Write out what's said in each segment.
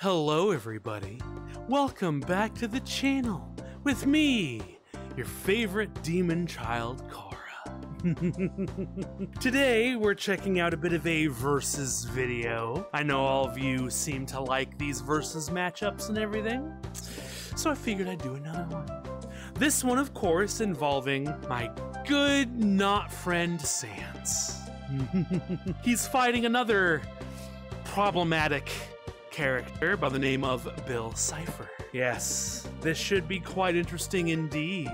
Hello, everybody. Welcome back to the channel with me, your favorite demon child, Chara. Today, we're checking out a bit of a versus video. I know all of you seem to like these versus matchups and everything, so I figured I'd do another one. This one, of course, involving my good not friend Sans. He's fighting another problematic character by the name of Bill Cipher. Yes, this should be quite interesting indeed.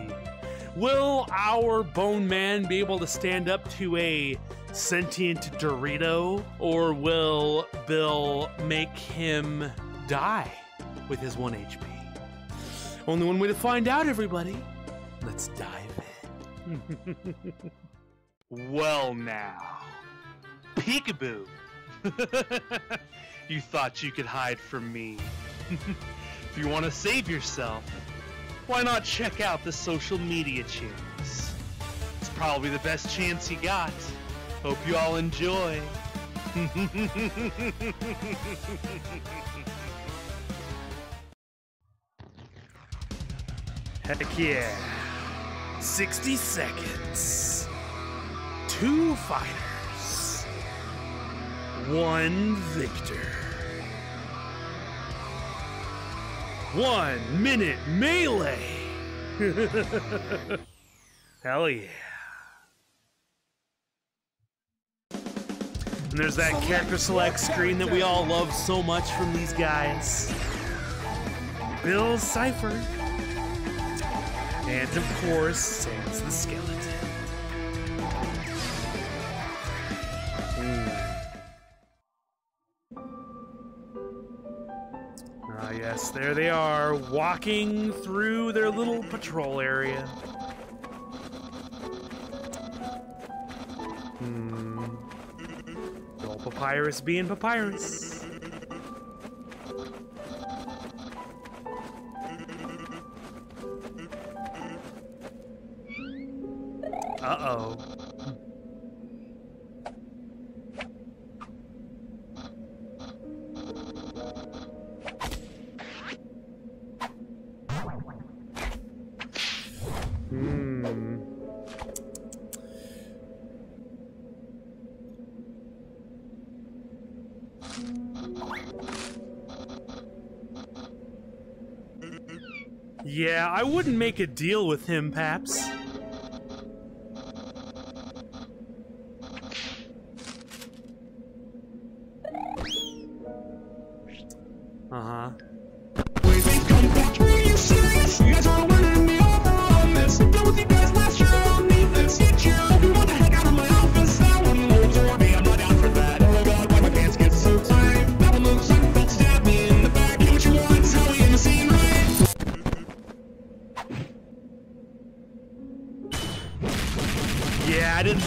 Will our Bone Man be able to stand up to a sentient Dorito, or will Bill make him die with his 1 HP? Only one way to find out, everybody. Let's dive in. well, now, peekaboo. you thought you could hide from me. if you want to save yourself, why not check out the social media channels? It's probably the best chance you got. Hope you all enjoy. Heck yeah. 60 seconds. Two fighters. One victor. One minute melee. Hell yeah. And there's that character select screen that we all love so much from these guys. Bill Cipher. And of course, Sans the Skeleton. There they are, walking through their little patrol area. Hmm. Papyrus being Papyrus. Uh-oh. Yeah, I wouldn't make a deal with him, Paps. Uh-huh.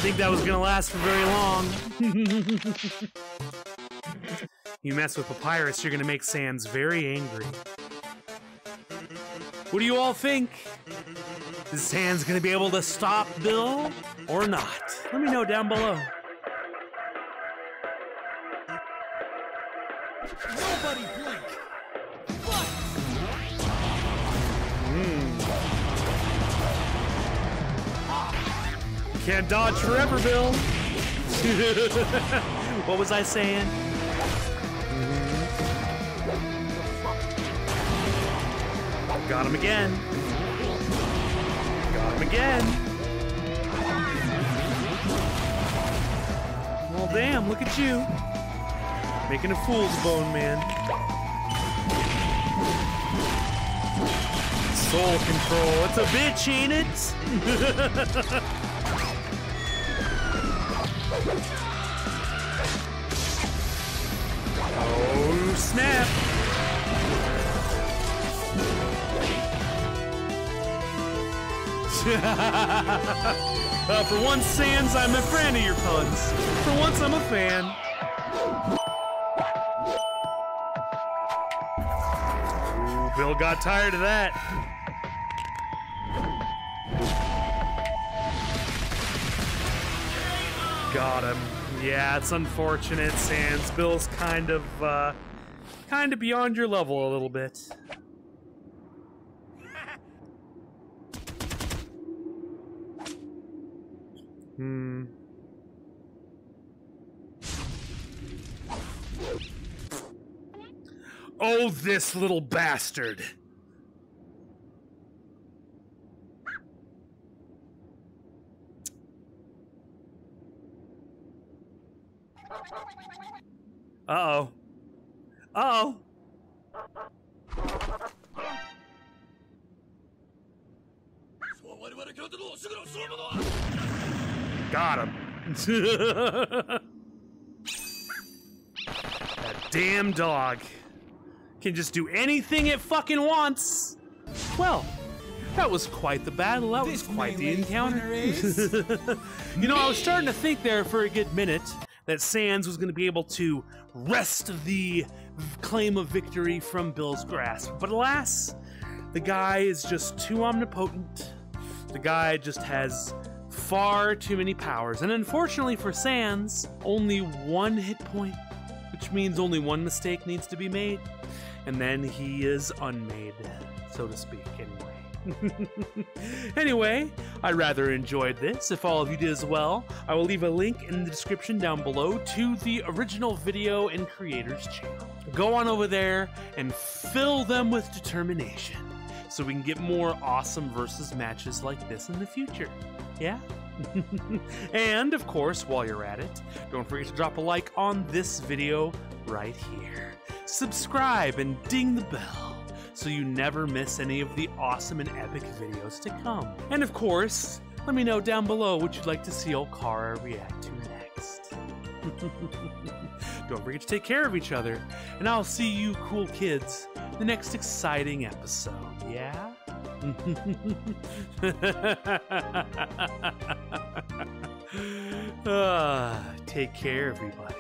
Think that was gonna last for very long. you mess with Papyrus, you're gonna make Sans very angry. What do you all think? Is Sans gonna be able to stop Bill or not? Let me know down below. Nobody Can't dodge forever, Bill. what was I saying? Got him again. Got him again. Well, damn, look at you. Making a fool's bone, man. Soul control. It's a bitch, ain't it? Oh, snap! uh, for once, Sans, I'm a fan of your puns. For once, I'm a fan. Bill got tired of that. Got him. Yeah, it's unfortunate. Sans Bill's kind of uh, kind of beyond your level a little bit. Hmm. Oh, this little bastard! Uh-oh. Uh-oh. Got him. that damn dog can just do anything it fucking wants. Well, that was quite the battle. That was quite the encounter. you know, I was starting to think there for a good minute that Sans was going to be able to wrest the claim of victory from Bill's grasp. But alas, the guy is just too omnipotent. The guy just has far too many powers. And unfortunately for Sans, only one hit point, which means only one mistake needs to be made. And then he is unmade, so to speak, anyway. anyway, I rather enjoyed this. If all of you did as well, I will leave a link in the description down below to the original video and creators channel. Go on over there and fill them with determination so we can get more awesome versus matches like this in the future. Yeah? and of course, while you're at it, don't forget to drop a like on this video right here. Subscribe and ding the bell so you never miss any of the awesome and epic videos to come. And of course, let me know down below what you'd like to see Okara react to next. Don't forget to take care of each other, and I'll see you cool kids the next exciting episode, yeah? uh, take care, everybody.